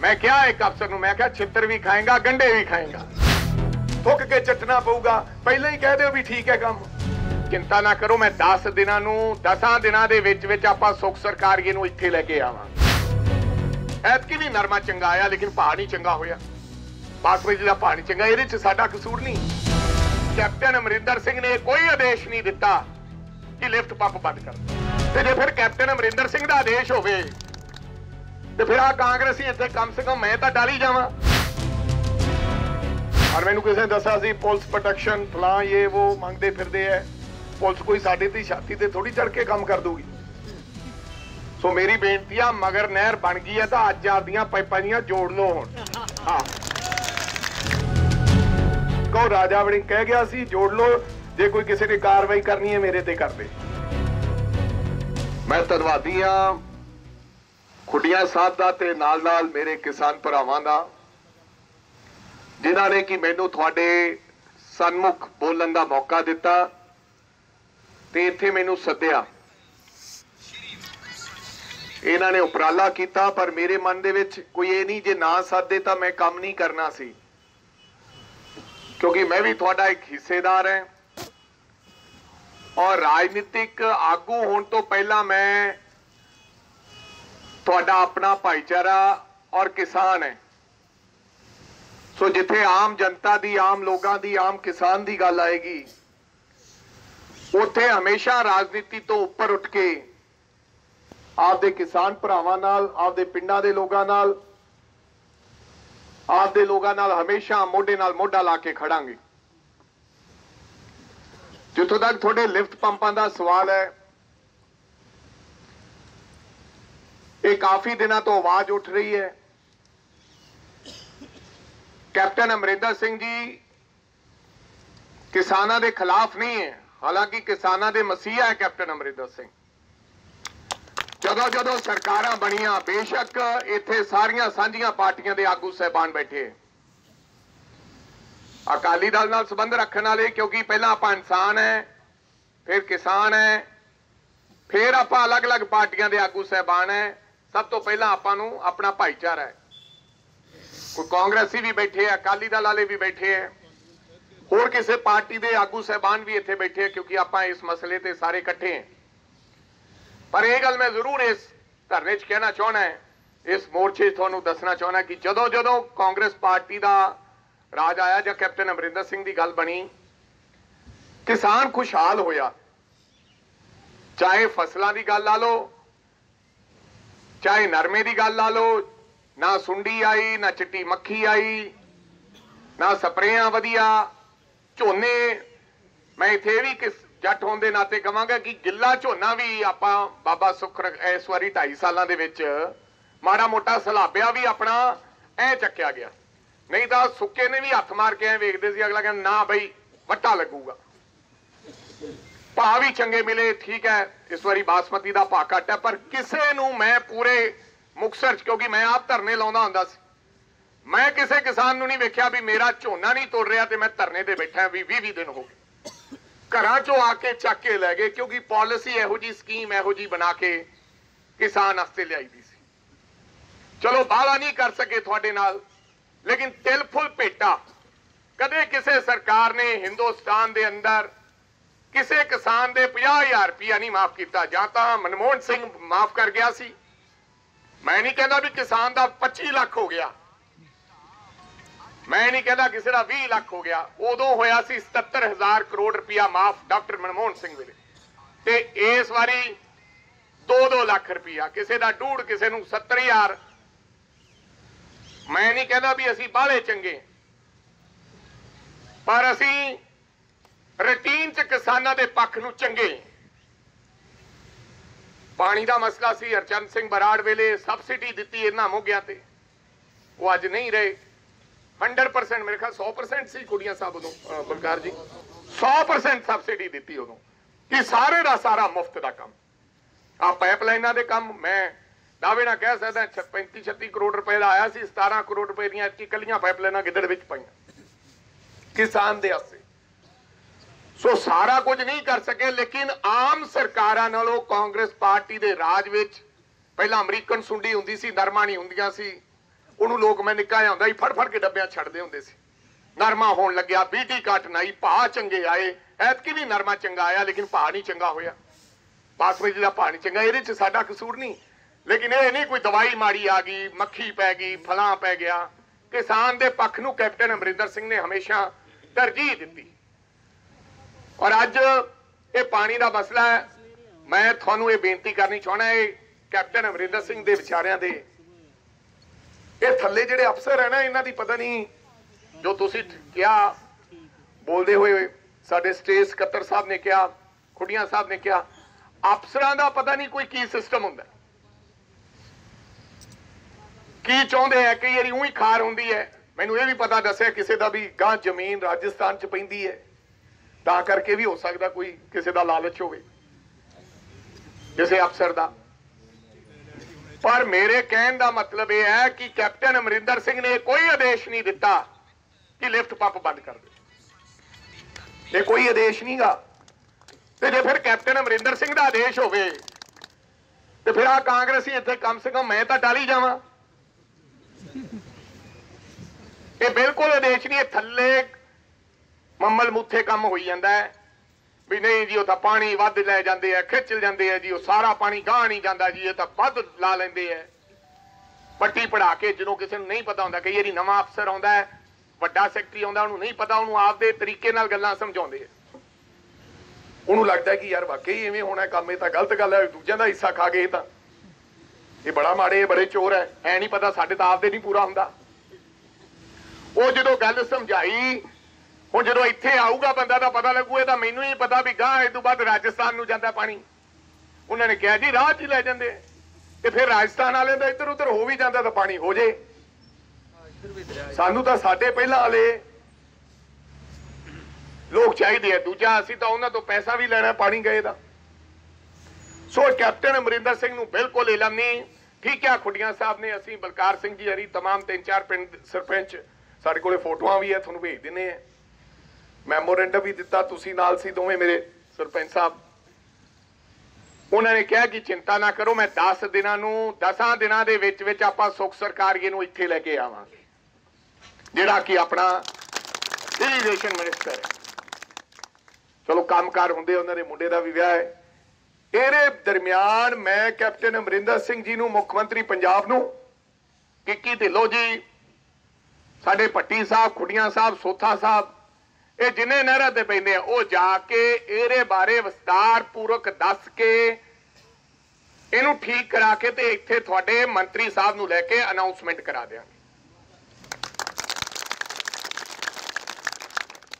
ਮੈਂ ਕਿਹਾ ਇੱਕ ਅਫਸਰ ਨੂੰ, ਮੈਂ ਕਿਹਾ ਛਿੱਤਰ ਵੀ ਖਾਏਗਾ, ਗੰਡੇ ਵੀ ਖਾਏਗਾ। ਥੁੱਕ ਕੇ ਚੱਟਣਾ ਪਊਗਾ। ਪਹਿਲਾਂ ਹੀ ਕਹਿ ਦਿਓ ਵੀ ਠੀਕ ਹੈ ਕੰਮ। ਚਿੰਤਾ ਨਾ ਕਰੋ, ਮੈਂ 10 ਦਿਨਾਂ ਨੂੰ 10 ਦਿਨਾਂ ਦੇ ਵਿੱਚ ਵਿੱਚ ਆਪਾਂ ਸੁਖ ਸਰਕਾਰੀਏ ਨੂੰ ਇੱਥੇ ਲੈ ਕੇ ਆਵਾਂਗੇ ਐਤਕੀ ਵੀ ਨਰਮਾ ਚੰਗਾ ਆਇਆ, ਲੇਕਿਨ ਭਾਅ ਨਹੀਂ ਚੰਗਾ ਹੋਇਆ। ਬਾਸਮਤੀ ਦਾ ਭਾਅ ਨਹੀਂ ਚੰਗਾ, ਇਹਦੇ 'ਚ ਸਾਡਾ ਕਸੂਰ ਨਹੀਂ। ਕੈਪਟਨ ਅਮਰਿੰਦਰ ਸਿੰਘ ਨੇ ਕੋਈ ਆਦੇਸ਼ ਨਹੀਂ ਦਿੱਤਾ ਕਿ ਲਿਫਟ ਪੰਪ ਬੰਦ ਕਰ ਤੇ ਜੇ ਫਿਰ ਕੈਪਟਨ ਅਮਰਿੰਦਰ ਸਿੰਘ ਦਾ ਆਦੇਸ਼ ਹੋਵੇ ਤੇ ਫਿਰ ਆ ਕਾਂਗਰਸੀ ਇੱਥੇ ਕਮ ਸੇ ਕਮ ਮੈਂ ਤਾਂ ਡਾਲੀ ਜਾਵਾਂ। ਔਰ ਮੈਨੂੰ ਕਿਸੇ ਨੇ ਦੱਸਿਆ ਸੀ, ਪੁਲਿਸ ਪ੍ਰੋਟੈਕਸ਼ਨ ਫਲਾਂ ਇਹ ਉਹ ਮੰਗਦੇ ਫਿਰਦੇ ਐ। ਪੁਲਿਸ ਕੋਈ ਸਾਡੇ ਤੇ ਛਾਤੀ ਤੇ ਥੋੜੀ ਚੜ ਕੇ ਕੰਮ ਕਰ ਦੂਗੀ ਸੋ ਮੇਰੀ ਬੇਨਤੀ ਆ, ਮਗਰ ਨਹਿਰ ਬਣ ਗਈ ਹੈ ਤਾਂ ਅੱਜ ਆਪਦੀਆਂ ਪਾਈਪਾਂ ਦੀਆਂ ਜੋੜ ਲਓ ਹੁਣ। ਹਾਂ। ਕੋ ਰਾਜਾ ਵੜਿੰਗ ਕਹਿ ਗਿਆ ਸੀ, ਜੋੜ ਲਓ, ਜੇ ਕੋਈ ਕਿਸੇ ਨੇ ਕਾਰਵਾਈ ਕਰਨੀ ਹੈ ਮੇਰੇ ਤੇ ਕਰ ਦੇ। ਮੈਂ ਧੰਨਵਾਦੀ ਆ। ਖੁੱਡੀਆਂ ਸਾਹਿਬ ਦਾ ਤੇ ਨਾਲ ਨਾਲ ਮੇਰੇ ਕਿਸਾਨ ਭਰਾਵਾਂ ਦਾ, ਜਿਨ੍ਹਾਂ ਨੇ ਕਿ ਮੈਨੂੰ ਤੁਹਾਡੇ ਸਨਮੁਖ ਬੋਲਣ ਦਾ ਮੌਕਾ ਦਿੱਤਾ ਤੇ ਇੱਥੇ ਮੈਨੂੰ ਸੱਦਿਆ। ਇਹਨਾਂ ਨੇ ਉਪਰਾਲਾ ਕੀਤਾ, ਪਰ ਮੇਰੇ ਮਨ ਦੇ ਵਿੱਚ ਕੋਈ ਇਹ ਨਹੀਂ, ਜੇ ਨਾ ਸਾਦੇ ਤਾਂ ਮੈਂ ਕੰਮ ਨਹੀਂ ਕਰਨਾ ਸੀ। ਕਿਉਂਕਿ ਮੈਂ ਵੀ ਤੁਹਾਡਾ ਇੱਕ ਹਿੱਸੇਦਾਰ ਹਾਂ। ਔਰ ਰਾਜਨੀਤਿਕ ਆਗੂ ਹੋਣ ਤੋਂ ਪਹਿਲਾਂ ਮੈਂ ਤੁਹਾਡਾ ਆਪਣਾ ਭਾਈਚਾਰਾ ਔਰ ਕਿਸਾਨ ਹੈ। ਸੋ ਜਿੱਥੇ ਆਮ ਜਨਤਾ ਦੀ, ਆਮ ਲੋਕਾਂ ਦੀ, ਆਮ ਕਿਸਾਨ ਦੀ ਗੱਲ ਆਏਗੀ, ਉੱਥੇ ਹਮੇਸ਼ਾ ਰਾਜਨੀਤੀ ਤੋਂ ਉੱਪਰ ਉੱਠ ਕੇ ਆਪਦੇ ਕਿਸਾਨ ਭਰਾਵਾਂ ਨਾਲ, ਆਪਦੇ ਪਿੰਡਾਂ ਦੇ ਲੋਕਾਂ ਨਾਲ, ਆਪਦੇ ਲੋਕਾਂ ਨਾਲ ਹਮੇਸ਼ਾ ਮੋਢੇ ਨਾਲ ਮੋਢਾ ਲਾ ਕੇ ਖੜਾਂਗੇ। ਜਿੱਥੋਂ ਤੱਕ ਤੁਹਾਡੇ ਲਿਫਟ ਪੰਪਾਂ ਦਾ ਸਵਾਲ ਹੈ ਇਹ ਕਾਫੀ ਦਿਨਾਂ ਤੋਂ ਆਵਾਜ਼ ਉੱਠ ਰਹੀ ਹੈ। ਕੈਪਟਨ ਅਮਰਿੰਦਰ ਸਿੰਘ ਜੀ ਕਿਸਾਨਾਂ ਦੇ ਖਿਲਾਫ ਨਹੀਂ ਹੈ। ਹਾਲਾਂਕਿ ਕਿਸਾਨਾਂ ਦੇ ਮਸੀਹਾ ਹੈ ਕੈਪਟਨ ਅਮਰਿੰਦਰ ਸਿੰਘ। ਜਦੋਂ ਜਦੋਂ ਸਰਕਾਰਾਂ ਬਣੀਆਂ, ਬੇਸ਼ੱਕ ਇੱਥੇ ਸਾਰੀਆਂ ਸਾਂਝੀਆਂ ਪਾਰਟੀਆਂ ਦੇ ਆਗੂ ਸਹਿਬਾਨ ਬੈਠੇ। ਅਕਾਲੀ ਦਲ ਨਾਲ ਸੰਬੰਧ ਰੱਖਣ ਵਾਲੇ, ਕਿਉਂਕਿ ਪਹਿਲਾਂ ਆਪਾਂ ਇਨਸਾਨ ਹੈ, ਫਿਰ ਕਿਸਾਨ ਹੈ, ਫਿਰ ਆਪਾਂ ਅਲੱਗ-ਅਲੱਗ ਪਾਰਟੀਆਂ ਦੇ ਆਗੂ ਸਹਿਬਾਨ ਹੈ। ਸਭ ਤੋਂ ਪਹਿਲਾਂ ਆਪਾਂ ਨੂੰ ਆਪਣਾ ਭਾਈਚਾਰਾ ਹੈ। ਕੋਈ ਕਾਂਗਰਸੀ ਵੀ ਬੈਠੇ ਆ, ਅਕਾਲੀ ਦਲ ਵਾਲੇ ਵੀ ਬੈਠੇ ਆ। ਹੋਰ ਕਿਸੇ ਪਾਰਟੀ ਦੇ ਆਗੂ ਸਹਿਬਾਨ ਵੀ ਇੱਥੇ ਬੈਠੇ ਆ, ਕਿਉਂਕਿ ਆਪਾਂ ਇਸ ਮਸਲੇ ਤੇ ਸਾਰੇ ਇਕੱਠੇ ਆ। ਪਰ ਇਹ ਗੱਲ ਮੈਂ ਜ਼ਰੂਰ ਇਸ ਧਰਨੇ 'ਚ ਕਹਿਣਾ ਚਾਹਣਾ ਹੈ, ਇਸ ਮੋਰਚੇ 'ਚ ਤੁਹਾਨੂੰ ਦੱਸਣਾ ਚਾਹਣਾ ਕਿ ਜਦੋਂ ਜਦੋਂ ਕਾਂਗਰਸ ਪਾਰਟੀ ਦਾ ਰਾਜ ਆਇਆ ਜਾਂ ਕੈਪਟਨ ਅਮਰਿੰਦਰ ਸਿੰਘ ਦੀ ਗੱਲ ਬਣੀ, ਕਿਸਾਨ ਖੁਸ਼ਹਾਲ ਹੋਇਆ। ਚਾਹੇ ਫਸਲਾਂ ਦੀ ਗੱਲ ਲਾ ਲਓ ਚਾਹੇ ਨਰਮੇ ਦੀ ਗੱਲ ਲਾ ਲਓ, ਨਾ ਸੁੰਡੀ ਆਈ, ਨਾ ਚਿੱਟੀ ਮੱਖੀ ਆਈ, ਨਾ ਸਪਰੇਆਂ ਵਧੀਆ, ਝੋਨੇ। ਮੈਂ ਇੱਥੇ ਇਹ ਵੀ ਕਿਸ ਜੱਟ ਹੋਣ ਦੇ ਨਾਤੇ ਕਵਾਂਗਾ ਕਿ ਗਿੱਲਾ ਝੋਨਾ ਵੀ ਆਪਾਂ ਬਾਬਾ ਸੁੱਖ ਇਸ ਵਾਰੀ 2.5 ਸਾਲਾਂ ਦੇ ਵਿੱਚ ਮਾੜਾ ਮੋਟਾ ਸਲਾਬਿਆ ਵੀ ਆਪਣਾ, ਐ ਚੱਕਿਆ ਗਿਆ। ਨਹੀਂ ਤਾਂ ਸੁੱਕੇ ਨੇ ਵੀ ਹੱਥ ਮਾਰ ਕੇ ਐ ਵੇਖਦੇ ਸੀ, ਅਗਲਾ ਕਹਿੰਦਾ, ਨਾ ਬਈ, ਵੱਟਾ ਲੱਗੂਗਾ। ਭਾਅ ਵੀ ਚੰਗੇ ਮਿਲੇ ਠੀਕ ਹੈ ਇਸ ਵਾਰੀ ਬਾਸਮਤੀ ਦਾ ਭਾਅ ਘੱਟ ਹੈ ਪਰ ਕਿਸੇ ਨੂੰ ਮੈਂ ਪੂਰੇ ਮੁਕਸਰ ਚ ਕਿਉਂਕਿ ਮੈਂ ਆਪ ਧਰਨੇ ਲਾਉਂਦਾ ਹੁੰਦਾ ਸੀ ਮੈਂ ਕਿਸੇ ਕਿਸਾਨ ਨੂੰ ਨਹੀਂ ਵੇਖਿਆ ਵੀ ਮੇਰਾ ਝੋਨਾ ਨਹੀਂ ਤੋੜ ਰਿਹਾ ਤੇ ਮੈਂ ਧਰਨੇ ਤੇ ਬੈਠਾ ਵੀ 20 20 ਦਿਨ ਹੋ ਗਏ ਘਰਾਂ ਚੋਂ ਆ ਕੇ ਚੱਕ ਕੇ ਲੈ ਗਏ ਕਿਉਂਕਿ ਪਾਲਿਸੀ ਇਹੋ ਜੀ ਸਕੀਮ ਇਹੋ ਜੀ ਬਣਾ ਕੇ ਕਿਸਾਨ ਵਾਸਤੇ ਲਿਆਈ ਦੀ ਸੀ ਚਲੋ ਬਾਲਾ ਨਹੀਂ ਕਰ ਸਕੇ ਤੁਹਾਡੇ ਨਾਲ ਲੇਕਿਨ ਤਿਲ ਫੁੱਲ ਭੇਟਾ ਕਦੇ ਕਿਸੇ ਸਰਕਾਰ ਨੇ ਹਿੰਦੁਸਤਾਨ ਦੇ ਅੰਦਰ ਕਿਸੇ ਕਿਸਾਨ ਦੇ 50000 ਰੁਪਇਆ ਨਹੀਂ ਮਾਫ ਕੀਤਾ। ਜਾਂ ਤਾਂ ਮਨਮੋਹਨ ਸਿੰਘ ਮਾਫ ਕਰ ਗਿਆ ਸੀ। ਮੈਂ ਨਹੀਂ ਕਹਿੰਦਾ ਵੀ ਕਿਸਾਨ ਦਾ 25 ਲੱਖ ਹੋ ਗਿਆ। ਮੈਂ ਨਹੀਂ ਕਹਿੰਦਾ ਕਿਸੇ ਦਾ 20 ਲੱਖ ਹੋ ਗਿਆ। ਉਦੋਂ ਹੋਇਆ ਸੀ 77000 ਕਰੋੜ ਰੁਪਇਆ ਮਾਫ ਡਾਕਟਰ ਮਨਮੋਹਨ ਸਿੰਘ ਵੇਲੇ। ਤੇ ਇਸ ਵਾਰੀ 2-2 ਲੱਖ ਰੁਪਇਆ। ਕਿਸੇ ਦਾ ਡੂੜ, ਕਿਸੇ ਨੂੰ 70000 ਮੈਂ ਨਹੀਂ ਕਹਿੰਦਾ ਵੀ ਅਸੀਂ ਬਾਹਲੇ ਚੰਗੇ। ਪਰ ਅਸੀਂ ਰੂਟੀਨ ਚ ਕਿਸਾਨਾਂ ਦੇ ਪੱਖ ਨੂੰ ਚੰਗੇ। ਪਾਣੀ ਦਾ ਮਸਲਾ ਸੀ, ਹਰਚੰਦ ਸਿੰਘ ਬਰਾੜ ਵੇਲੇ ਸਬਸਿਡੀ ਦਿੱਤੀ ਇਹਨਾਂ ਮੋਗਿਆਂ ਤੇ। ਉਹ ਅੱਜ ਨਹੀਂ ਰਹੇ। 100% ਮੇਰੇ ਖਿਆਲ 100% ਸੀ ਕੁੜੀਆਂ ਸਾਹਿਬ ਉਦੋਂ ਬਲਕਾਰ ਜੀ। 100% ਸਬਸਿਡੀ ਦਿੱਤੀ ਉਦੋਂ। ਕਿ ਸਾਰੇ ਦਾ ਸਾਰਾ ਮੁਫਤ ਦਾ ਕੰਮ। ਆ ਪਾਈਪਲਾਈਨਾਂ ਦੇ ਕੰਮ, ਮੈਂ ਦਾਅਵੇ ਨਾਲ ਕਹਿ ਸਕਦਾ 35 36 ਕਰੋੜ ਰੁਪਏ ਦਾ ਆਇਆ ਸੀ 17 ਕਰੋੜ ਰੁਪਏ ਦੀਆਂ ਇੱਕੀ ਕੱਲੀਆਂ ਪਾਈਪਲਾਈਨਾਂ ਗਿੱਦੜ ਵਿੱਚ ਪਾਈਆਂ। ਕਿਸਾਨ ਦੇ ਆਸੇ। ਸੋ ਸਾਰਾ ਕੁਝ ਨਹੀਂ ਕਰ ਸਕੇ ਲੇਕਿਨ ਆਮ ਸਰਕਾਰਾਂ ਨਾਲੋਂ ਕਾਂਗਰਸ ਪਾਰਟੀ ਦੇ ਰਾਜ ਵਿੱਚ ਪਹਿਲਾਂ ਅਮਰੀਕਨ ਸੁੰਡੀ ਹੁੰਦੀ ਸੀ, ਨਰਮਾ ਨਹੀਂ ਹੁੰਦੀਆਂ ਸੀ। ਉਹਨੂੰ ਲੋਕ, ਮੈਂ ਨਿੱਕਾ ਜਿਹਾ ਸੀ ਫੜ ਫੜ ਕੇ ਡੱਬਿਆਂ ਛੱਡਦੇ ਹੁੰਦੇ ਸੀ। ਨਰਮਾ ਹੋਣ ਲੱਗਿਆ, ਬੀਟੀ ਕੱਟ ਆਈ ਭਾ ਚੰਗੇ ਆਏ। ਐਤਕੀ ਵੀ ਨਰਮਾ ਚੰਗਾ ਆਇਆ, ਲੇਕਿਨ ਭਾ ਨਹੀਂ ਚੰਗਾ ਹੋਇਆ। ਬਾਸਮਤੀ ਦਾ ਭਾ ਨਹੀਂ ਚੰਗਾ, ਇਹਦੇ 'ਚ ਸਾਡਾ ਕਸੂਰ ਨਹੀਂ। ਲੇਕਿਨ ਇਹ ਨਹੀਂ ਕੋਈ ਦਵਾਈ ਮਾੜੀ ਆ ਗਈ, ਮੱਖੀ ਪੈ ਗਈ, ਫਲਾਂ ਪੈ ਗਿਆ। ਕਿਸਾਨ ਦੇ ਪੱਖ ਨੂੰ ਕੈਪਟਨ ਅਮਰਿੰਦਰ ਸਿੰਘ ਨੇ ਹਮੇਸ਼ਾ ਤਰਜੀਹ ਦਿੱਤੀ। ਔਰ ਅੱਜ ਇਹ ਪਾਣੀ ਦਾ ਮਸਲਾ ਹੈ। ਮੈਂ ਤੁਹਾਨੂੰ ਇਹ ਬੇਨਤੀ ਕਰਨੀ ਚਾਹਣਾ ਹੈ, ਕੈਪਟਨ ਅਮਰਿੰਦਰ ਸਿੰਘ ਦੇ ਵਿਚਾਰਿਆਂ ਦੇ। ਇਹ ਥੱਲੇ ਜਿਹੜੇ ਅਫਸਰ ਹੈ ਨਾ, ਇਹਨਾਂ ਦੀ ਪਤਾ ਨਹੀਂ ਜੋ ਤੁਸੀਂ ਕਿਹਾ, ਬੋਲਦੇ ਹੋਏ ਸਾਡੇ ਸਟੇਜ ਸਕੱਤਰ ਸਾਹਿਬ ਨੇ ਕਿਹਾ, ਖੁੱਡੀਆਂ ਸਾਹਿਬ ਨੇ ਕਿਹਾ, ਅਫਸਰਾਂ ਦਾ ਪਤਾ ਨਹੀਂ ਕੋਈ ਕੀ ਸਿਸਟਮ ਹੁੰਦਾ। ਕੀ ਚਾਹੁੰਦੇ ਆ, ਕਈ ਵਾਰੀ ਉਹੀ ਖਾਰ ਹੁੰਦੀ ਹੈ। ਮੈਨੂੰ ਇਹ ਵੀ ਪਤਾ ਦੱਸਿਆ, ਕਿਸੇ ਦਾ ਵੀ ਗਾਂ ਜ਼ਮੀਨ ਰਾਜਸਥਾਨ ਚ ਪੈਂਦੀ ਹੈ। ਤਾਂ ਕਰਕੇ ਵੀ ਹੋ ਸਕਦਾ ਕੋਈ ਕਿਸੇ ਦਾ ਲਾਲਚ ਹੋਵੇ, ਕਿਸੇ ਅਫਸਰ ਦਾ। ਪਰ ਮੇਰੇ ਕਹਿਣ ਦਾ ਮਤਲਬ ਇਹ ਹੈ ਕਿ ਕੈਪਟਨ ਅਮਰਿੰਦਰ ਸਿੰਘ ਨੇ ਕੋਈ ਆਦੇਸ਼ ਨਹੀਂ ਦਿੱਤਾ ਕਿ ਲਿਫਟ ਪੰਪ ਬੰਦ ਕਰ ਦੇ। ਇਹ ਕੋਈ ਆਦੇਸ਼ ਨਹੀਂਗਾ ਤੇ ਜੇ ਫਿਰ ਕੈਪਟਨ ਅਮਰਿੰਦਰ ਸਿੰਘ ਦਾ ਆਦੇਸ਼ ਹੋਵੇ, ਤੇ ਫਿਰ ਆ ਕਾਂਗਰਸੀ ਇੱਥੇ ਕਮ ਸੇ ਕਮ ਮੈਂ ਤਾਂ ਟਾਲੀ ਜਾਵਾਂ। ਇਹ ਬਿਲਕੁਲ ਆਦੇਸ਼ ਨਹੀਂ, ਇਹ ਥੱਲੇ ਮੰਮਲ ਮੁੱਥੇ ਕੰਮ ਹੋਈ ਜਾਂਦਾ ਹੈ। ਵੀ ਨਹੀਂ ਜੀ, ਉਹ ਤਾਂ ਪਾਣੀ ਵੱਧ ਲੈ ਜਾਂਦੇ ਆ ਖਿੱਚ ਜਾਂਦੇ ਆ ਜੀ, ਉਹ ਸਾਰਾ ਪਾਣੀ ਗਾਹ ਨਹੀਂ ਜਾਂਦਾ ਜੀ, ਇਹ ਤਾਂ ਵੱਧ ਲਾ ਲੈਂਦੇ ਆ। ਪੱਟੀ ਪੜਾ ਕੇ ਜਦੋਂ ਕਿਸੇ ਨੂੰ ਨਹੀਂ ਪਤਾ ਹੁੰਦਾ, ਕਈ ਵਾਰੀ ਨਵਾਂ ਅਫਸਰ ਆਉਂਦਾ ਹੈ, ਵੱਡਾ ਸੈਕਟਰੀ ਆਉਂਦਾ, ਉਹਨੂੰ ਨਹੀਂ ਪਤਾ, ਉਹਨੂੰ ਆਪਦੇ ਤਰੀਕੇ ਨਾਲ ਗੱਲਾਂ ਸਮਝਾਉਂਦੇ ਆ। ਉਹਨੂੰ ਲੱਗਦਾ ਕਿ ਯਾਰ ਵਾਕਈ ਐਵੇਂ ਹੋਣਾ ਕੰਮ ਇਹ ਤਾਂ ਗਲਤ ਗੱਲ ਹੈ, ਦੂਜਿਆਂ ਦਾ ਹਿੱਸਾ ਖਾ ਗਏ ਇਹ ਤਾਂ। ਇਹ ਬੜਾ ਮਾੜੇ ਬੜੇ ਚੋਰ ਹੈ, ਐ ਨਹੀਂ ਪਤਾ ਸਾਡੇ ਤਾਂ ਆਪਦੇ ਨਹੀਂ ਪੂਰਾ ਹੁੰਦਾ। ਉਹ ਜਦੋਂ ਗੱਲ ਸਮਝਾਈ ਹੁਣ ਜਦੋਂ ਇੱਥੇ ਆਊਗਾ ਬੰਦਾ ਤਾਂ ਪਤਾ ਲੱਗੂ ਇਹ ਤਾਂ ਮੈਨੂੰ ਹੀ ਪਤਾ ਵੀ ਗਾਂ ਇਹ ਤੋਂ ਬਾਅਦ ਰਾਜਸਥਾਨ ਨੂੰ ਜਾਂਦਾ ਪਾਣੀ ਉਹਨਾਂ ਨੇ ਕਿਹਾ ਜੀ ਰਾਹ 'ਚ ਹੀ ਲੈ ਜਾਂਦੇ ਆ। ਤੇ ਫਿਰ ਰਾਜਸਥਾਨ ਵਾਲਿਆਂ ਦਾ ਇੱਧਰ ਉੱਧਰ ਹੋ ਵੀ ਜਾਂਦਾ ਤਾਂ ਪਾਣੀ ਹੋ ਜੇ ਸਾਨੂੰ ਤਾਂ ਸਾਡੇ ਪਹਿਲਾਂ ਵਾਲੇ ਲੋਕ ਚਾਹੀਦੇ ਆ ਦੂਜਾ ਅਸੀਂ ਤਾਂ ਉਹਨਾਂ ਤੋਂ ਪੈਸਾ ਵੀ ਲੈਣਾ ਪਾਣੀ ਗਏ ਦਾ ਸੋ ਕੈਪਟਨ ਅਮਰਿੰਦਰ ਸਿੰਘ ਨੂੰ ਬਿਲਕੁਲ ਇਲਮ ਨਹੀਂ ਠੀਕ ਹੈ ਖੁੱਡੀਆਂ ਸਾਹਿਬ ਨੇ ਅਸੀਂ ਬਲਕਾਰ ਸਿੰਘ ਜੀ ਹਰੀ तमाम ਤਿੰਨ ਚਾਰ ਪਿੰਡ ਸਰਪੰਚ ਸਾਡੇ ਕੋਲੇ ਫੋਟੋਆਂ ਵੀ ਹੈ ਤੁਹਾਨੂੰ ਭੇਜ ਦਿੰਨੇ ਆ ਮੈਮੋਰੈਂਡਮ ਵੀ ਦਿੱਤਾ, ਤੁਸੀਂ ਨਾਲ ਸੀ ਦੋਵੇਂ ਮੇਰੇ ਸਰਪੰਚ ਸਾਹਿਬ। ਉਹਨਾਂ ਨੇ ਕਿਹਾ ਕਿ ਚਿੰਤਾ ਨਾ ਕਰੋ, ਮੈਂ 10 ਦਿਨਾਂ ਨੂੰ 10 ਦਿਨਾਂ ਦੇ ਵਿੱਚ ਵਿੱਚ ਆਪਾਂ ਸੁਖ ਸਰਕਾਰੀਏ ਨੂੰ ਇੱਥੇ ਲੈ ਕੇ ਆਵਾਂਗੇ। ਜਿਹੜਾ ਕਿ ਆਪਣਾ ਇਰੀਗੇਸ਼ਨ ਮਿਨਿਸਟਰ ਹੈ। ਚਲੋ, ਕੰਮਕਾਰ ਹੁੰਦੇ ਉਹਨਾਂ ਦੇ ਮੁੰਡੇ ਦਾ ਵੀ ਵਿਆਹ ਹੈ। ਇਹਦੇ ਦਰਮਿਆਨ ਮੈਂ ਕੈਪਟਨ ਅਮਰਿੰਦਰ ਸਿੰਘ ਜੀ ਨੂੰ, ਮੁੱਖ ਮੰਤਰੀ ਪੰਜਾਬ ਨੂੰ ਕਿੱਕੀ ਢਿੱਲੋਂ ਜੀ, ਸਾਡੇ ਪੱਟੀ ਸਾਹਿਬ, ਖੁੱਡੀਆਂ ਸਾਹਿਬ, ਸੋਥਾ ਸਾਹਿਬ ਇਹ ਜਿੰਨੇ ਨਹਿਰਾਂ ਤੇ ਪੈਂਦੇ ਆ, ਉਹ ਜਾ ਕੇ ਇਹਦੇ ਬਾਰੇ ਵਿਸਤਾਰ ਪੂਰਕ ਦੱਸ ਕੇ ਇਹਨੂੰ ਠੀਕ ਕਰਾ ਕੇ ਤੇ ਇੱਥੇ ਤੁਹਾਡੇ ਮੰਤਰੀ ਸਾਹਿਬ ਨੂੰ ਲੈ ਕੇ ਅਨਾਉਂਸਮੈਂਟ ਕਰਾ ਦਿਆਂਗੇ।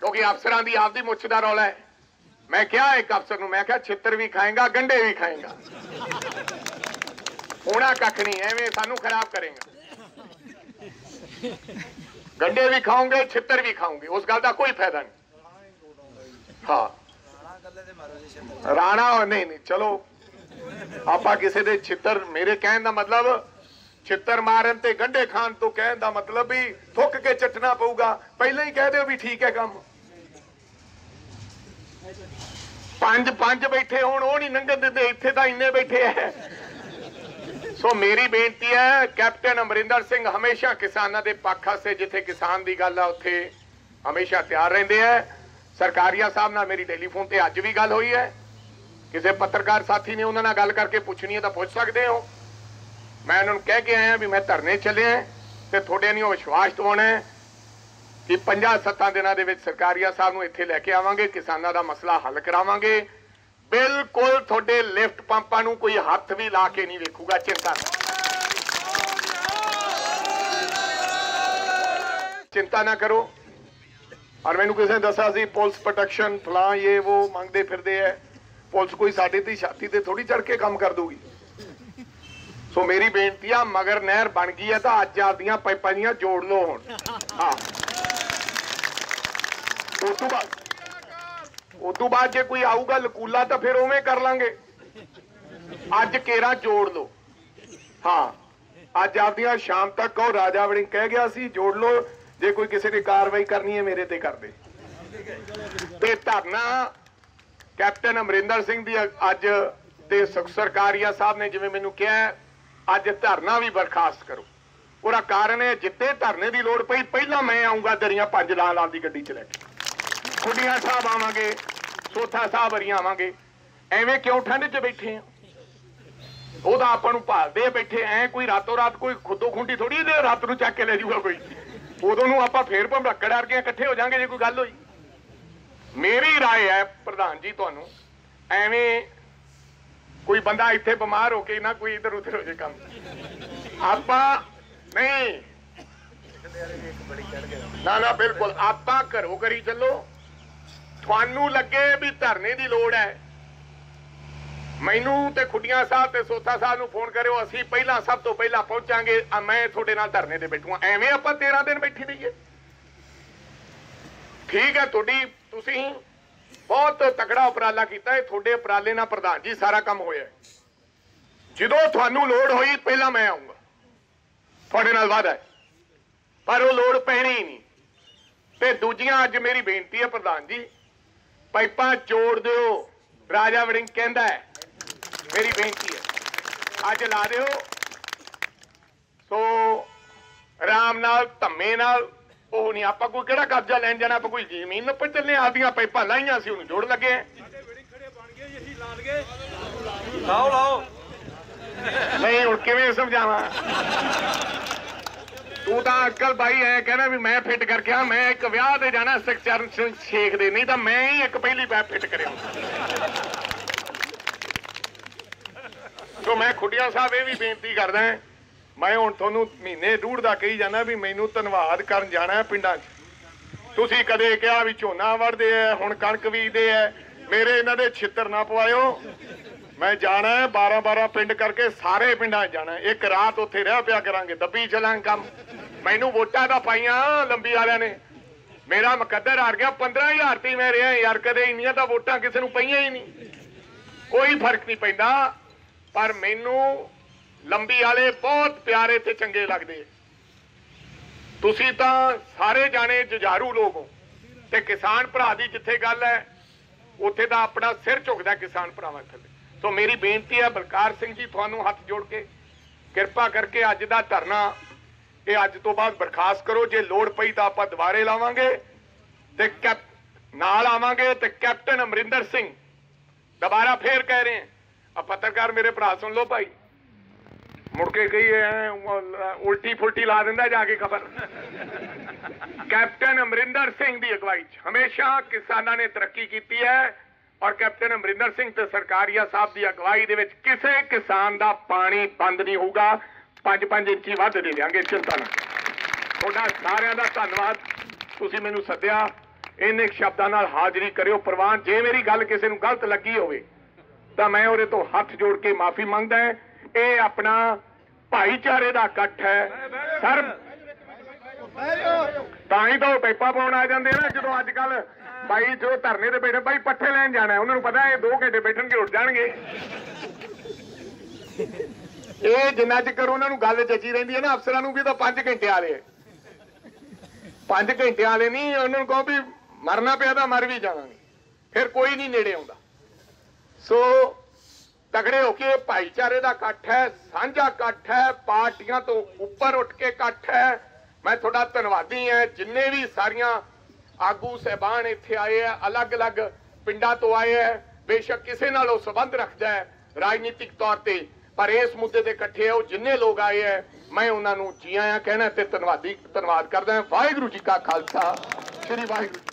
ਕਿਉਂਕਿ ਅਫਸਰਾਂ ਦੀ ਆਪਦੀ ਮੁੱਛ ਦਾ ਰੌਲਾ ਹੈ। ਮੈਂ ਕਿਹਾ ਇੱਕ ਅਫਸਰ ਨੂੰ, ਮੈਂ ਕਿਹਾ ਛਿੱਤਰ ਵੀ ਖਾਏਗਾ, ਗੰਡੇ ਵੀ ਖਾਏਗਾ। ਹੋਣਾ ਕੱਖ ਨਹੀਂ, ਐਵੇਂ ਸਾਨੂੰ ਖਰਾਬ ਕਰੇਗਾ। ਗੰਡੇ ਵੀ ਖਾਓਗੇ ਛਿੱਤਰ ਵੀ ਖਾਓਗੇ ਉਸ ਗੱਲ ਦਾ ਕੋਈ ਫਾਇਦਾ ਨਹੀਂ। ਹਾਂ। ਰਾਣਾ ਨਹੀਂ ਨਹੀਂ, ਚਲੋ। ਆਪਾਂ ਕਿਸੇ ਦੇ ਛਿੱਤਰ, ਮੇਰੇ ਕਹਿਣ ਦਾ ਮਤਲਬ, ਛਿੱਤਰ ਮਾਰਨ ਤੇ ਗੰਡੇ ਖਾਣ ਤੋਂ ਕਹਿਣ ਦਾ ਮਤਲਬ ਵੀ ਥੁੱਕ ਕੇ ਚੱਟਣਾ ਪਊਗਾ। ਪਹਿਲਾਂ ਹੀ ਕਹਿ ਦਿਓ ਵੀ ਠੀਕ ਹੈ ਕੰਮ। ਪੰਜ ਪੰਜ ਬੈਠੇ ਹੋਣ, ਉਹ ਨਹੀਂ ਲੰਘਣ ਦਿੰਦੇ, ਇੱਥੇ ਤਾਂ ਇੰਨੇ ਬੈਠੇ ਐ ਸੋ ਮੇਰੀ ਬੇਨਤੀ ਹੈ, ਕੈਪਟਨ ਅਮਰਿੰਦਰ ਸਿੰਘ ਹਮੇਸ਼ਾ ਕਿਸਾਨਾਂ ਦੇ ਪੱਖ ਵਾਸਤੇ ਜਿੱਥੇ ਕਿਸਾਨ ਦੀ ਗੱਲ ਆ, ਉੱਥੇ ਹਮੇਸ਼ਾ ਤਿਆਰ ਰਹਿੰਦੇ ਐ ਸਰਕਾਰੀਆ ਸਾਹਿਬ ਨਾਲ ਮੇਰੀ ਟੈਲੀਫੋਨ ਤੇ ਅੱਜ ਵੀ ਗੱਲ ਹੋਈ ਹੈ। ਕਿਸੇ ਪੱਤਰਕਾਰ ਸਾਥੀ ਨੇ ਉਹਨਾਂ ਨਾਲ ਗੱਲ ਕਰਕੇ ਪੁੱਛਣੀ ਹੈ ਤਾਂ ਪੁੱਛ ਸਕਦੇ ਹੋ। ਮੈਂ ਉਹਨਾਂ ਨੂੰ ਕਹਿ ਕੇ ਆਇਆ ਵੀ ਮੈਂ ਧਰਨੇ ਚੱਲਿਆ ਤੇ ਤੁਹਾਡੇ ਨੂੰ ਵਿਸ਼ਵਾਸ ਦਿਵਾਉਣਾ ਹੈ ਕਿ 50-7 ਦਿਨਾਂ ਦੇ ਵਿੱਚ ਸਰਕਾਰੀਆ ਸਾਹਿਬ ਨੂੰ ਇੱਥੇ ਲੈ ਕੇ ਆਵਾਂਗੇ, ਕਿਸਾਨਾਂ ਦਾ ਮਸਲਾ ਹੱਲ ਕਰਾਵਾਂਗੇ। ਬਿਲਕੁਲ ਤੁਹਾਡੇ ਲਿਫਟ ਪੰਪਾਂ ਨੂੰ ਕੋਈ ਹੱਥ ਵੀ ਲਾ ਕੇ ਨਹੀਂ ਵੇਖੂਗਾ, ਚਿੰਤਾ ਚਿੰਤਾ ਨਾ ਕਰੋ। ਔਰ ਮੈਨੂੰ ਕਿਸੇ ਨੇ ਦੱਸਿਆ ਸੀ, ਪੁਲਿਸ ਪ੍ਰੋਟੈਕਸ਼ਨ ਫਲਾਂ ਇਹ ਉਹ ਮੰਗਦੇ ਫਿਰਦੇ ਐ। ਪੁਲਿਸ ਕੋਈ ਸਾਡੇ ਦੀ ਛਾਤੀ ਤੇ ਥੋੜੀ ਚੜ ਕੇ ਕੰਮ ਕਰ ਦੂਗੀ ਸੋ ਮੇਰੀ ਬੇਨਤੀ ਆ, ਮਗਰ ਨਹਿਰ ਬਣ ਗਈ ਹੈ ਤਾਂ ਅੱਜ ਆਪਦੀਆਂ ਪਾਈਪਾਂ ਦੀਆਂ ਜੋੜ ਲਓ ਹੁਣ। ਹਾਂ। ਉਸ ਤੋਂ ਬਾਅਦ ਉਸ ਤੋਂ ਬਾਅਦ ਜੇ ਕੋਈ ਆਊਗਾ ਲਕੂਲਾ ਤਾਂ ਫਿਰ ਉਵੇਂ ਕਰ ਲਾਂਗੇ। ਅੱਜ ਕੇਰਾ ਜੋੜ ਲਓ। ਹਾਂ, ਅੱਜ ਆਪਦੀਆਂ ਸ਼ਾਮ ਤੱਕ ਕਹੋ ਰਾਜਾ ਵੜਿੰਗ ਕਹਿ ਗਿਆ ਸੀ, ਜੋੜ ਲਓ, ਜੇ ਕੋਈ ਕਿਸੇ ਨੇ ਕਾਰਵਾਈ ਕਰਨੀ ਹੈ ਮੇਰੇ ਤੇ ਕਰ ਦੇ। ਤੇ ਧਰਨਾ ਕੈਪਟਨ ਅਮਰਿੰਦਰ ਸਿੰਘ ਦੀ ਅੱਜ ਤੇ ਸਰਕਾਰੀਆ ਸਾਹਿਬ ਨੇ ਜਿਵੇਂ ਮੈਨੂੰ ਕਿਹਾ, ਅੱਜ ਧਰਨਾ ਵੀ ਬਰਖਾਸਤ ਕਰੋ। ਉਹਦਾ ਕਾਰਨ ਹੈ, ਜਿੱਤੇ ਧਰਨੇ ਦੀ ਲੋੜ ਪਈ, ਪਹਿਲਾਂ ਮੈਂ ਆਉਂਗਾ ਦਰੀਆਂ ਪੰਜ ਲਾਲ ਲਾਂ ਦੀ ਗੱਡੀ ਚ ਲੈ ਕੇ। ਖੁੱਡੀਆਂ ਸਾਹਿਬ ਆਵਾਂਗੇ। ਸੋਥਾ ਸਾਹਿਬ ਵਰੀ ਆਵਾਂਗੇ ਐਵੇਂ ਕਿਉਂ ਠੰਡ 'ਚ ਬੈਠੇ ਆ ਉਹਦਾ ਆਪਾਂ ਨੂੰ ਭਾਲਦੇ ਆ ਬੈਠੇ ਐ ਕੋਈ ਰਾਤੋਂ ਰਾਤ ਕੋਈ ਖੁੱਦੋ ਖੁੰਡੀ ਥੋੜੀ ਇਹਦੇ ਰਾਤ ਨੂੰ ਚੱਕ ਕੇ ਲੈ ਜਾਊਗਾ ਕੋਈ ਉਦੋਂ ਨੂੰ ਆਪਾਂ ਫੇਰ ਭੰਬੜਕੜ ਵਰਗੇ ਇਕੱਠੇ ਹੋ ਜਾਾਂਗੇ ਜੇ ਕੋਈ ਗੱਲ ਹੋਈ ਮੇਰੀ رائے ਹੈ ਪ੍ਰਧਾਨ ਜੀ ਤੁਹਾਨੂੰ ਐਵੇਂ ਕੋਈ ਬੰਦਾ ਇੱਥੇ ਬਿਮਾਰ ਹੋ ਕੇ ਨਾ ਕੋਈ ਇਧਰ ਉਧਰ ਹੋ ਜੇ ਕੰਮ ਆਪਾਂ ਨਹੀਂ ਨਾ ਨਾ ਬਿਲਕੁਲ ਆਪਾਂ ਘਰੋਂ ਕਰੀ ਚੱਲੋ ਤੁਹਾਨੂੰ ਲੱਗੇ ਵੀ ਧਰਨੇ ਦੀ ਲੋੜ ਹੈ। ਮੈਨੂੰ ਤੇ ਖੁੱਡੀਆਂ ਸਾਹਿਬ ਤੇ ਸੋਤਾ ਸਾਹਿਬ ਨੂੰ ਫੋਨ ਕਰਿਓ, ਅਸੀਂ ਪਹਿਲਾਂ ਸਭ ਤੋਂ ਪਹਿਲਾਂ ਪਹੁੰਚਾਂਗੇ। ਮੈਂ ਤੁਹਾਡੇ ਨਾਲ ਧਰਨੇ ਤੇ ਬੈਠੂਗਾ। ਐਵੇਂ ਆਪਾਂ 13 ਦਿਨ ਬੈਠੀ ਰਹੀਏ। ਠੀਕ ਹੈ, ਤੁਹਾਡੀ, ਤੁਸੀਂ ਬਹੁਤ ਤਕੜਾ ਉਪਰਾਲਾ ਕੀਤਾ ਹੈ। ਤੁਹਾਡੇ ਉਪਰਾਲੇ ਨਾਲ ਪ੍ਰਧਾਨ ਜੀ, ਸਾਰਾ ਕੰਮ ਹੋਇਆ ਜਦੋਂ ਤੁਹਾਨੂੰ ਲੋੜ ਹੋਈ, ਪਹਿਲਾਂ ਮੈਂ ਆਉਂਗਾ ਤੁਹਾਡੇ ਨਾਲ ਵਾਅਦਾ ਹੈ। ਪਰ ਉਹ ਲੋੜ ਪੈਣੀ ਹੀ ਨਹੀਂ। ਤੇ ਦੂਜੀਆਂ, ਅੱਜ ਮੇਰੀ ਬੇਨਤੀ ਹੈ ਪ੍ਰਧਾਨ ਜੀ ਪਾਈਪਾਂ ਜੋੜ ਦਿਓ। ਰਾਜਾ ਵੜਿੰਗ ਕਹਿੰਦਾ ਹੈ ਮੇਰੀ ਬੇਨਤੀ ਹੈ ਅੱਜ ਲਾ ਦਿਓ। ਸੋ ਆਰਾਮ ਨਾਲ ਧੰਮੇ ਨਾਲ ਉਹ ਨਹੀਂ ਆਪਾਂ ਕੋਈ ਕਿਹੜਾ ਕਬਜ਼ਾ ਲੈਣ ਜਾਣਾ ਆਪਾਂ ਕੋਈ ਜ਼ਮੀਨ ਨੱਪਣ ਚੱਲੇ ਆਂ, ਆਪਦੀਆਂ ਪਾਈਪਾਂ ਲਾਈਆਂ ਸੀ ਉਹਨੂੰ ਜੋੜ ਲੱਗੇ। ਲਾਓ ਲਾਓ। ਨਹੀਂ ਹੁਣ ਕਿਵੇਂ ਸਮਝਾਵਾਂ? ਤੂੰ ਤਾਂ ਅੰਕਲ ਬਾਈ ਐ ਕਹਿੰਦਾ ਵੀ ਮੈਂ ਫਿੱਟ ਕਰਕੇ ਆ, ਮੈਂ ਇੱਕ ਵਿਆਹ ਤੇ ਜਾਣਾ ਸੁਖਚਰਨ ਸਿੰਘ ਸ਼ੇਖ ਦੇ, ਨਹੀਂ ਤਾਂ ਮੈਂ ਹੀ ਇੱਕ ਪਹਿਲੀ ਪੈਪ ਫਿੱਟ ਕਰਿਆ ਸੋ ਮੈਂ ਖੁੱਡੀਆਂ ਸਾਹਿਬ ਇਹ ਵੀ ਬੇਨਤੀ ਕਰਦਾ ਮੈਂ ਹੁਣ ਤੁਹਾਨੂੰ ਮਹੀਨੇ ਡੂੜ ਦਾ ਕਹੀ ਜਾਣਾ ਵੀ ਮੈਨੂੰ ਧੰਨਵਾਦ ਕਰਨ ਜਾਣਾ ਪਿੰਡਾਂ 'ਚ। ਤੁਸੀਂ ਕਦੇ ਕਿਹਾ ਵੀ ਝੋਨਾ ਵੜਦੇ ਐ ਹੁਣ ਕਣਕ ਬੀਜਦੇ ਐ ਮੇਰੇ ਇਹਨਾਂ ਦੇ ਛਿੱਤਰ ਨਾ ਪਵਾਇਓ। ਮੈਂ ਜਾਣਾ ਹੈ 12 12 ਪਿੰਡ ਕਰਕੇ ਸਾਰੇ ਪਿੰਡਾਂ 'ਚ ਜਾਣਾ ਇੱਕ ਰਾਤ ਉੱਥੇ ਰਹਿ ਪਿਆ ਕਰਾਂਗੇ, ਦੱਬੀ ਚਲਾਂਗੇ ਕੰਮ। ਮੈਨੂੰ ਵੋਟਾਂ ਤਾਂ ਪਾਈਆਂ ਲੰਬੀ ਵਾਲਿਆਂ ਨੇ। ਮੇਰਾ ਮੁਕੱਦਰ ਹਾਰ ਗਿਆ 15000 ਤੇ ਮੈਂ ਰਿਹਾ ਯਾਰ, ਕਦੇ ਇੰਨੀਆਂ ਤਾਂ ਵੋਟਾਂ ਕਿਸੇ ਨੂੰ ਪਈਆਂ ਹੀ ਨਹੀਂ। ਕੋਈ ਫ਼ਰਕ ਨਹੀਂ ਪੈਂਦਾ, ਪਰ ਮੈਨੂੰ ਲੰਬੀ ਵਾਲੇ ਬਹੁਤ ਪਿਆਰੇ ਤੇ ਚੰਗੇ ਲੱਗਦੇ ਤੁਸੀਂ ਤਾਂ ਸਾਰੇ ਜਾਣੇ ਜੁਝਾਰੂ ਲੋਕ ਹੋ ਤੇ ਕਿਸਾਨ ਭਰਾ ਦੀ ਜਿੱਥੇ ਗੱਲ ਹੈ, ਉੱਥੇ ਤਾਂ ਆਪਣਾ ਸਿਰ ਝੁਕਦਾ ਕਿਸਾਨ ਭਰਾਵਾਂ ਥੱਲੇ। ਸੋ ਮੇਰੀ ਬੇਨਤੀ ਹੈ ਬਲਕਾਰ ਸਿੰਘ ਜੀ, ਤੁਹਾਨੂੰ ਹੱਥ ਜੋੜ ਕੇ ਕਿਰਪਾ ਕਰਕੇ ਅੱਜ ਦਾ ਧਰਨਾ ਇਹ ਅੱਜ ਤੋਂ ਬਾਅਦ ਬਰਖਾਸਤ ਕਰੋ। ਜੇ ਲੋੜ ਪਈ ਤਾਂ ਆਪਾਂ ਦੁਬਾਰੇ ਲਾਵਾਂਗੇ ਤੇ ਕੈਪ, ਨਾਲ ਆਵਾਂਗੇ ਤੇ ਕੈਪਟਨ ਅਮਰਿੰਦਰ ਸਿੰਘ ਦੁਬਾਰਾ ਫੇਰ ਕਹਿ ਰਹੇ ਆ ਪੱਤਰਕਾਰ ਮੇਰੇ ਭਰਾ ਸੁਣ ਲਓ ਭਾਈ। ਮੁੜ ਕੇ ਕਹੀ ਐ ਉਲਟੀ ਫੁਲਟੀ ਲਾ ਦਿੰਦਾ ਜਾ ਕੇ ਖਬਰ। ਕੈਪਟਨ ਅਮਰਿੰਦਰ ਸਿੰਘ ਦੀ ਅਗਵਾਈ 'ਚ ਹਮੇਸ਼ਾ ਕਿਸਾਨਾਂ ਨੇ ਤਰੱਕੀ ਕੀਤੀ ਹੈ। ਔਰ ਕੈਪਟਨ ਅਮਰਿੰਦਰ ਸਿੰਘ ਤੇ ਸਰਕਾਰੀਆ ਸਾਹਿਬ ਦੀ ਅਗਵਾਈ ਦੇ ਵਿੱਚ ਕਿਸੇ ਕਿਸਾਨ ਦਾ ਪਾਣੀ ਬੰਦ ਨਹੀਂ ਹੋਊਗਾ। 5-5 ਇੰਚੀ ਵੱਧ ਦੇ ਦਿਆਂਗੇ ਚਿੰਤਾ ਨਾ ਕਰੋ। ਤੁਹਾਡਾ ਸਾਰਿਆਂ ਦਾ ਧੰਨਵਾਦ। ਤੁਸੀਂ ਮੈਨੂੰ ਸੱਦਿਆ। ਇਹਨੇ ਸ਼ਬਦਾਂ ਨਾਲ ਹਾਜ਼ਰੀ ਕਰਿਓ। ਪ੍ਰਵਾਨ ਜੇ ਮੇਰੀ ਗੱਲ ਕਿਸੇ ਨੂੰ ਗਲਤ ਲੱਗੀ ਹੋਵੇ ਤਾਂ ਮੈਂ ਉਹਦੇ ਤੋਂ ਹੱਥ ਜੋੜ ਕੇ ਮਾਫੀ ਮੰਗਦਾ ਹਾਂ। ਇਹ ਆਪਣਾ ਭਾਈਚਾਰੇ ਦਾ ਇਕੱਠ ਹੈ। ਸਰ ਤਾਂ ਹੀ ਤਾਂ ਪੈਪਾ ਪਾਉਣ ਆ ਜਾਂਦੇ ਆ ਨਾ ਜਦੋਂ ਅੱਜ ਕੱਲ ਬਾਈ ਜੋ ਧਰਨੇ ਤੇ ਬੈਠੇ ਬਾਈ ਪੱਠੇ ਲੈਣ ਜਾਣਾ ਉਹਨਾਂ ਨੂੰ ਪਤਾ ਇਹ 2 ਘੰਟੇ ਬੈਠਣਗੇ ਉੱਠ ਜਾਣਗੇ। ਇਹ ਜਿੰਨਾ ਚਿਰ ਉਹਨਾਂ ਨੂੰ ਗੱਲ ਜੱਜੀ ਰਹਿੰਦੀ ਹੈ ਨਾ, ਅਫਸਰਾਂ ਨੂੰ ਵੀ ਤਾਂ 5 ਘੰਟੇ ਵਾਲੇ 5 ਘੰਟੇ ਵਾਲੇ ਨਹੀਂ, ਉਹਨਾਂ ਨੂੰ ਕਹੋ ਵੀ ਮਰਨਾ ਪਿਆ ਤਾਂ ਮਰ ਵੀ ਜਾਵਾਂਗੇ ਫਿਰ ਕੋਈ ਨਹੀਂ ਨੇੜੇ ਆਉਂਦਾ। ਸੋ ਤਗੜੇ ਹੋ ਕੇ ਭਾਈਚਾਰੇ ਦਾ ਇਕੱਠ ਹੈ, ਸਾਂਝਾ ਇਕੱਠ ਹੈ, ਪਾਰਟੀਆਂ ਤੋਂ ਉੱਪਰ ਉੱਠ ਕੇ ਇਕੱਠ ਹੈ। ਮੈਂ ਤੁਹਾਡਾ ਧੰਨਵਾਦੀ ਹਾਂ, ਜਿੰਨੇ ਵੀ ਸਾਰੀਆਂ ਆਗੂ ਸਹਿਬਾਨ ਇੱਥੇ ਆਏ ਆ, ਅਲੱਗ-ਅਲੱਗ ਪਿੰਡਾਂ ਤੋਂ ਆਏ ਆ। ਬੇਸ਼ੱਕ ਕਿਸੇ ਨਾਲ ਉਹ ਸੰਬੰਧ ਰੱਖਦਾ ਹੈ ਰਾਜਨੀਤਿਕ ਤੌਰ ਤੇ। ਪਰ ਇਸ ਮੁੱਦੇ ਤੇ ਇਕੱਠੇ ਉਹ ਜਿੰਨੇ ਲੋਕ ਆਏ ਆ, ਮੈਂ ਉਹਨਾਂ ਨੂੰ ਜੀ ਆਇਆਂ ਕਹਿਣਾ ਤੇ ਧੰਨਵਾਦੀ ਧੰਨਵਾਦ ਕਰਦਾ ਵਾਹਿਗੁਰੂ ਜੀ ਕਾ ਖਾਲਸਾ। ਸ੍ਰੀ ਵਾਹਿਗੁਰੂ